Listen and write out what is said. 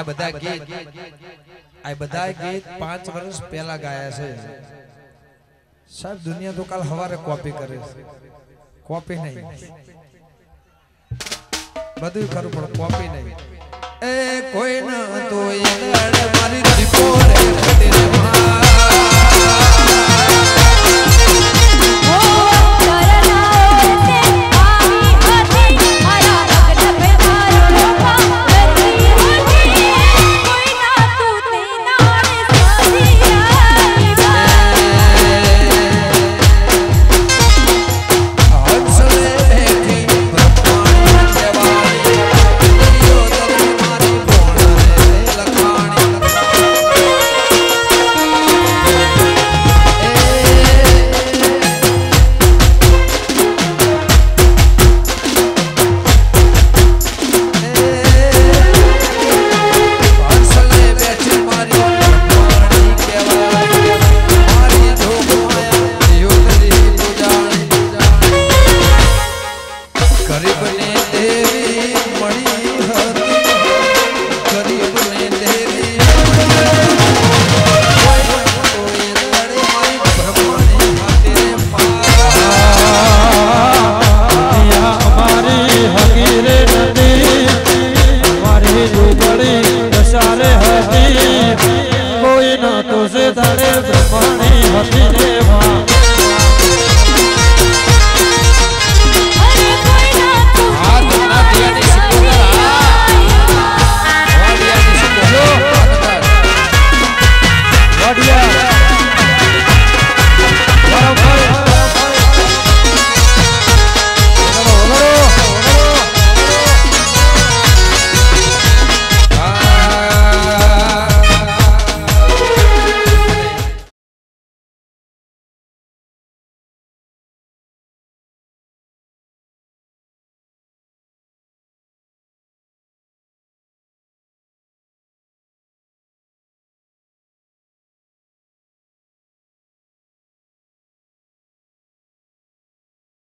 આ બધા ગીત, આ બધા ગીત પાંચ વર્ષ પહેલા ગાયા છે. સાહેબ, દુનિયા તો કાલ હવારે કોપી કરે છે. કોપી નહીં. બધું ખરું, પણ કોપી નહીં. એ કોઈ ના તો તો છે